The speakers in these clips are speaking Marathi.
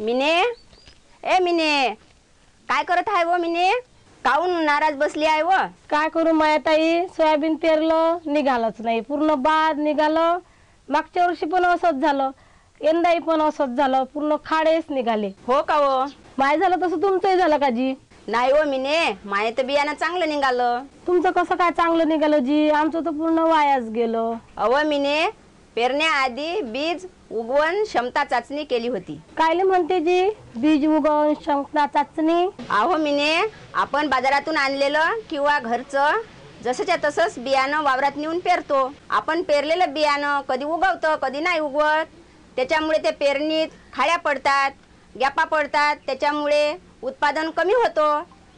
मिने ए मिने काय करत आहे व मिने? काऊन नाराज बसली आहे व? काय करू माया ताई? सोयाबीन पेरलं निघालच नाही. पूर्ण बाद निघालं. मागच्या वर्षी पण असंच झालं. यंदाही पण असंच झालं. पूर्ण खाडेच निघाले. हो का व माय झालं तसं तुमचंही झालं का जी? नाही व मिने माये तर बियाणं चांगलं निघालं. तुमचं कसं काय चांगलं निघालं जी? आमचं तर पूर्ण वायाच गेलं. अव मिने पेरण्याआधी बीज उगवण क्षमता चाचणी केली होती. कायले म्हणते जी? बीज उगवण क्षमता चाचणी. अहो मिने आपण बाजारातून आणलेलं किंवा घरचं जसंच्या तसंच बियाणं वावरात नेऊन पेरतो. आपण पेरलेलं बियाणं कधी उगवतं कधी नाही उगवत. त्याच्यामुळे ते पेरणीत खाड्या पडतात गॅपा पडतात त्याच्यामुळे उत्पादन कमी होतो.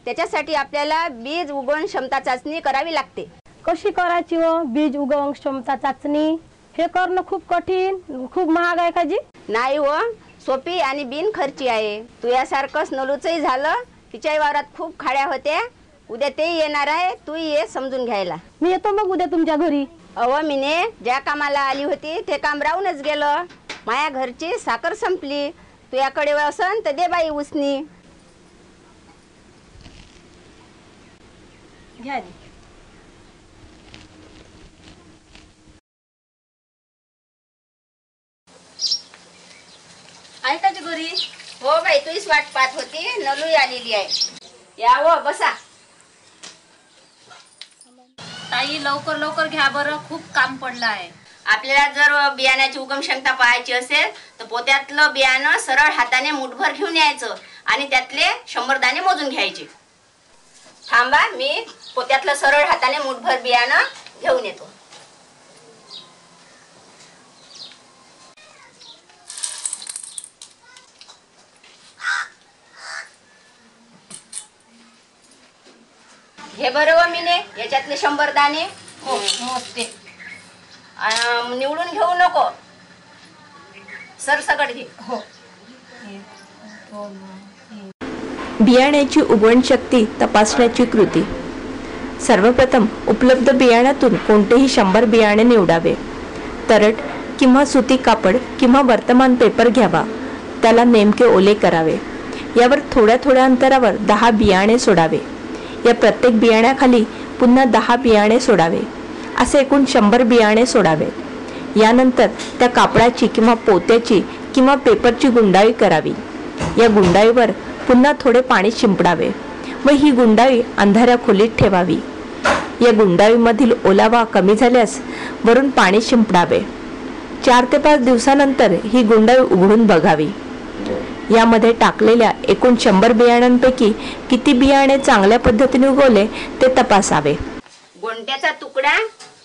त्याच्यासाठी आपल्याला बीज उगवण क्षमता चाचणी करावी लागते. कशी करायची व बीज उगवण क्षमता चाचणी? हे करणं खूप कठीण खूप महाग आहे का जी? नाही व सोपी आणि बिन खर्ची आहे. तुझ्यासारखंच नलूचंही झालं तिच्याही वावरात खूप खाड्या होत्या. उद्या तेही येणार आहे तूही ये समजून घ्यायला. मी येतो मग उद्या तुमच्या घरी. अव मिने ज्या कामाला आली होती ते काम राहूनच गेलं. माया घरची साखर संपली. तुझ्याकडे असन तर दे बाई उसनी. घ्या जी आहे का घरी हो बाई तुझीच वाट पाहत होती. नलूही आलेली आहे. या व बसा. ताई लवकर लवकर घ्या बरं. खूप काम पडलं आहे. आपल्याला जर बियाण्याची उगम क्षमता पाहायची असेल तर पोत्यातलं बियाणं सरळ हाताने मुठभर घेऊन यायचं आणि त्यातले शंभर दाणे मोजून घ्यायचे. थांबा मी पोत्यातलं सरळ हाताने मुठभर बियाणं घेऊन येतो. हे बरोबर मीने? याच्यातले शंभर दाणे? हो. मोजते. निवडून घेऊ नको. सरसकट घे. बियाण्याची उगवण शक्ती तपासण्याची कृती. सर्वप्रथम उपलब्ध बियाण्यातून कोणतेही शंभर बियाणे निवडावे. तरट किंवा सुती कापड किंवा वर्तमान पेपर घ्यावा. त्याला नेमके ओले करावे. यावर थोड्या थोड्या अंतरावर दहा बियाणे सोडावे. या प्रत्येक बियाण्याखाली पुन्हा दहा बियाणे सोडावे. असे एकूण शंभर बियाणे सोडावे यानंतर त्या कापडाची किंवा पोत्याची किंवा पेपरची गुंडाळी करावी. या गुंडाळीवर पुन्हा थोडे पाणी शिंपडावे व ही गुंडाळी अंधाऱ्या खोलीत ठेवावी. या गुंडाळीमधील ओलावा कमी झाल्यास वरून पाणी शिंपडावे. चार ते पाच दिवसानंतर ही गुंडाळी उघडून बघावी. यामध्ये टाकलेल्या एकूण शंभर बियाण्यांपैकी किती बियाणे चांगल्या पद्धतीने उगवले ते तपासावे. गोंड्याचा तुकडा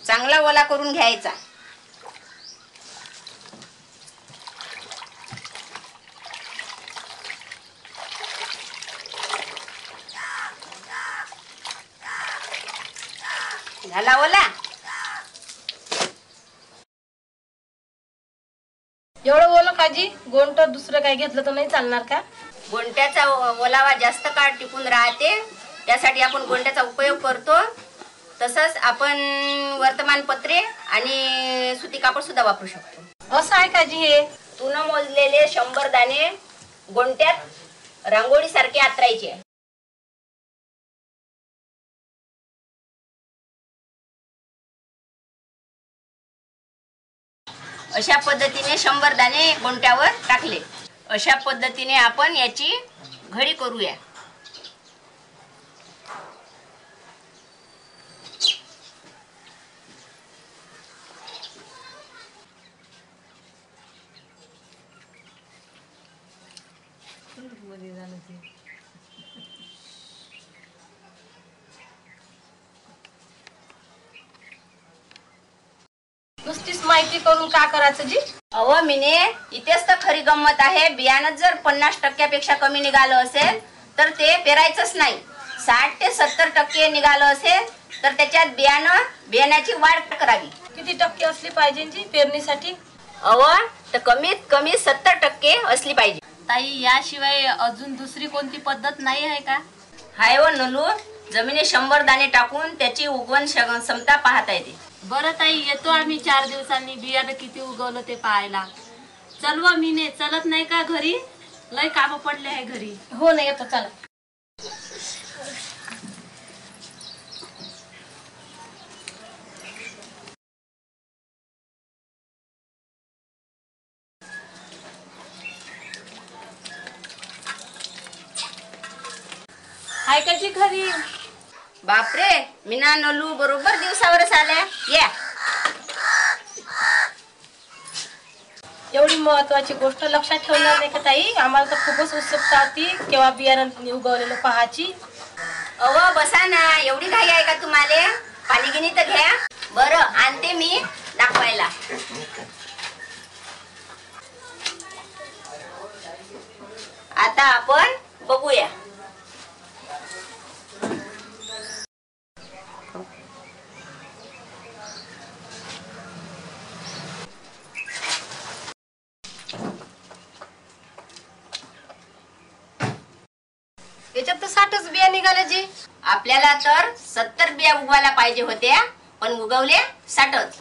चांगला ओला करून घ्यायचा. झाला ओला? एवढं बोल काजी? गोंट दुसरं काय घेतलं तर नाही चालणार का? गोंट्याचा ओलावा जास्त काळ टिकून राहते. त्यासाठी आपण गोंट्याचा उपयोग करतो. तसंच आपण वर्तमानपत्रे आणि सुती कापड सुद्धा वापरू शकतो. असं आहे काजी हे? तू न मोजलेले शंभर दाणे गोंट्यात रांगोळी सारखे आतरायचे. अशा पद्धतीने शंभर दाणे गोंट्यावर टाकले. अशा पद्धतीने आपण याची घडी करूया. नुसतीच माहिती करून का करायचं जी? अहो मिने इथेच तर खरी गंमत आहे. बियाणं जर पन्नास टक्क्यापेक्षा कमी निघालं असेल तर ते पेरायचंच नाही. साठ ते सत्तर टक्के निघालं असेल तर त्याच्यात बियाणं बियाण्याची वाढ करावी. किती टक्के असली पाहिजे जी पेरणीसाठी? अव तर कमीत कमी सत्तर टक्के असली पाहिजे. ताई याशिवाय अजून दुसरी कोणती पद्धत नाही आहे का? हाय व नलू जमिनी शंभर दाणे टाकून त्याची उगवण क्षमता पाहता येते बरं ताई येतो आम्ही चार दिवसांनी. बियाणं किती उगवलं ते पाहायला. चल व मीने चलत नाही का घरी? लय कामं पडले आहे घरी. हो ना येतो चला. जी घरी बापरे मीना नलू बरोबर दिवसावरच आल्या या. एवढी महत्वाची गोष्ट लक्षात ठेवणार नाही का ताई? आम्हाला तर खूपच उत्सुकता होती केव्हा बियाणं उगवलेलं पाहाची. अव बसा ना. एवढी घाई आहे का तुम्हाला? पाणी गिनी तर घ्या. बरं आणते मी दाखवायला. आता आपण बघूया. याच्यात तर साठच बिया निघाल्या जी. आपल्याला तर सत्तर बिया उगवायला पाहिजे होत्या पण उगवल्या साठच.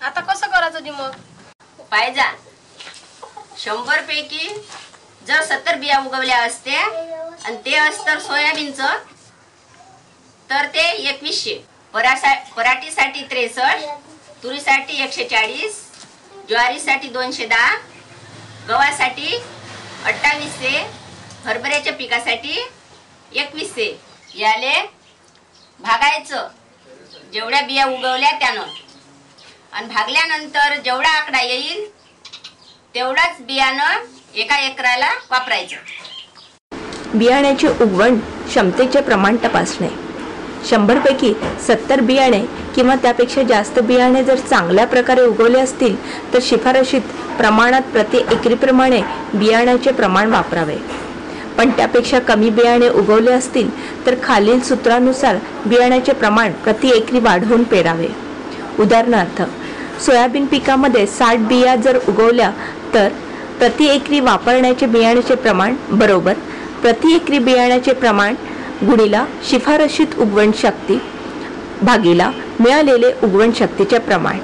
आता कसं करायचं जी मग? पाहिजा शंभर पैकी जर सत्तर बिया उगवल्या असत्या आणि ते असतं सोयाबीनचं तर ते एकवीसशे. परासा पराठीसाठी त्रेसष्ट तुरीसाठी एकशे चाळीस ज्वारीसाठी दोनशे दहा गव्हासाठी अठ्ठावीसशे हरभऱ्याच्या पिकासाठी एकवीसशे याले भागायचं. जेवढ्या बिया उगवल्या त्यानं. आणि भागल्यानंतर जेवढा आकडा येईल तेवढाच बियाणं एका एकराला वापरायचं. बियाण्याची उगवण क्षमतेचे प्रमाण तपासणे. शंभरपैकी सत्तर बियाणे किंवा त्यापेक्षा जास्त बियाणे जर चांगल्या प्रकारे उगवले असतील तर शिफारशीत प्रमाणात प्रति एकरीप्रमाणे बियाण्याचे प्रमाण वापरावे. पण त्यापेक्षा कमी बियाणे उगवले असतील तर खालील सूत्रानुसार बियाण्याचे प्रमाण प्रति एकरी वाढवून पेरावे. उदाहरणार्थ सोयाबीन पिकामध्ये साठ बिया जर उगवल्या तर प्रति एकरी वापरण्याचे बियाण्याचे प्रमाण बरोबर प्रति एकरी बियाण्याचे प्रमाण गुणीला शिफारशीत उगवण शक्ती भागीला मिळालेले उगवण शक्तीचे प्रमाण.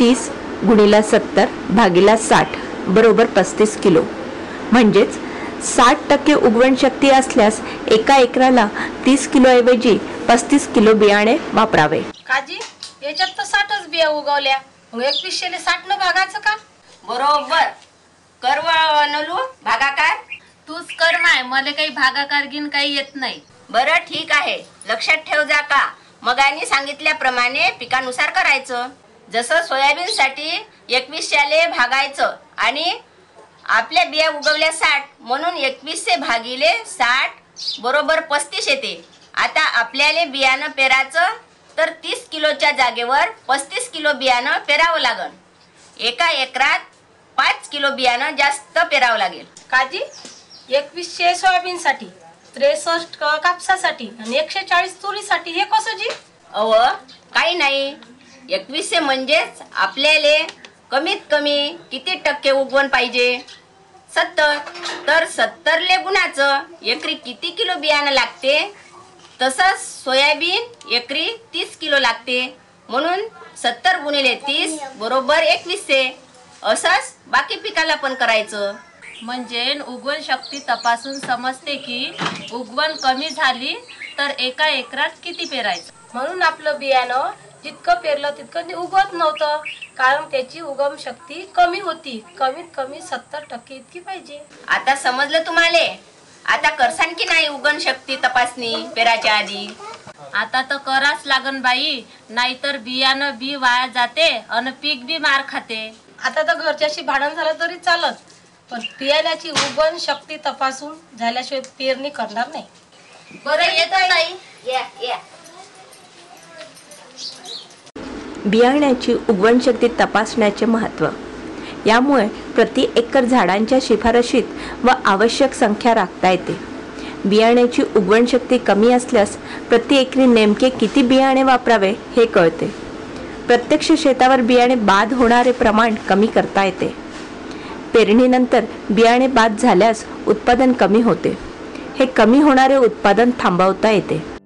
तीस गुणीला सत्तर भागीला साठ बरोबर पस्तीस किलो. म्हणजेच साठ टक्के उगवण शक्ती असल्यास एका एकराला तीस किलोऐवजी पस्तीस किलो बियाणे वापरावे. काजी याच्यात तर साठच बिया उगवल्या. मग एकवीसशेले साठ न भागायचं का? बरोबर. कर्व नलू. भागाकार? तूच कर माय मला काही भागाकार घेऊन काही येत नाही. बरं ठीक आहे. लक्षात ठेव जा का मगानी सांगितल्याप्रमाणे पिकानुसार करायचं. जसं सोयाबीनसाठी एकवीसशेले भागायचं आणि आपल्या बिया उगवल्या साठ म्हणून एकवीसशे भागिले साठ बरोबर पस्तीस येते. आता आपल्याला बियाणं पेरायचं तर तीस किलोच्या जागेवर पस्तीस किलो बियाणं पेरावं लागल एका एकरात पाच किलो बियाणं जास्त पेरावं लागेल. काजी एकवीसशे सोयाबीनसाठी त्रेसष्ट कापसासाठी आणि एकशे चाळीस तुरीसाठी हे कसं जी? अव काही नाही. एकवीसशे म्हणजेच आपल्याले कमीत कमी किती टक्के उगवण पाहिजे? सत्तर. तर सत्तरले गुणाचं एकरी किती किलो बियाणं लागते? तसंच सोयाबीन एकरी तीस किलो लागते. म्हणून सत्तर गुणिले तीस बरोबर एकवीसशे. असंच बाकी पिकाला पण करायचं. म्हणजे उगवण शक्ती तपासून समजते की उगवण कमी झाली तर एका एकरात किती पेरायचं? म्हणून आपलं बियाणं जितकं पेरलं तितकं उगवत नव्हतं. कारण त्याची उगम शक्ती कमी होती. कमीत कमी सत्तर टक्के इतकी पाहिजे. आता समजलं तुम्हाला? आता करसान की नाही उगवण शक्ती तपासणी पेराच्या आधी? आता तर कराच लागन बाई. नाहीतर बियाणं बी वाया जाते अन पीक बी मार खाते. आता तर घरच्याशी भांडण झालं तरी चालत. पण बियाण्याची उगवण शक्ती तपासून झाल्याशिवाय पेरणी करणार नाही. बरं येतं या या. बियाण्याची उगवण शक्ती तपासण्याचे महत्त्व. यामुळे प्रति एकर झाडांच्या शिफारशीत व आवश्यक संख्या राखता येते. बियाण्याची उगवण शक्ती कमी असल्यास प्रति एकरी नेमके किती बियाणे वापरावे हे कळते. प्रत्यक्ष शेतावर बियाणे बाद होणारे प्रमाण कमी करता येते. पेरणीनंतर बियाणे बाद झाल्यास उत्पादन कमी होते. हे कमी होणारे उत्पादन थांबवता येते.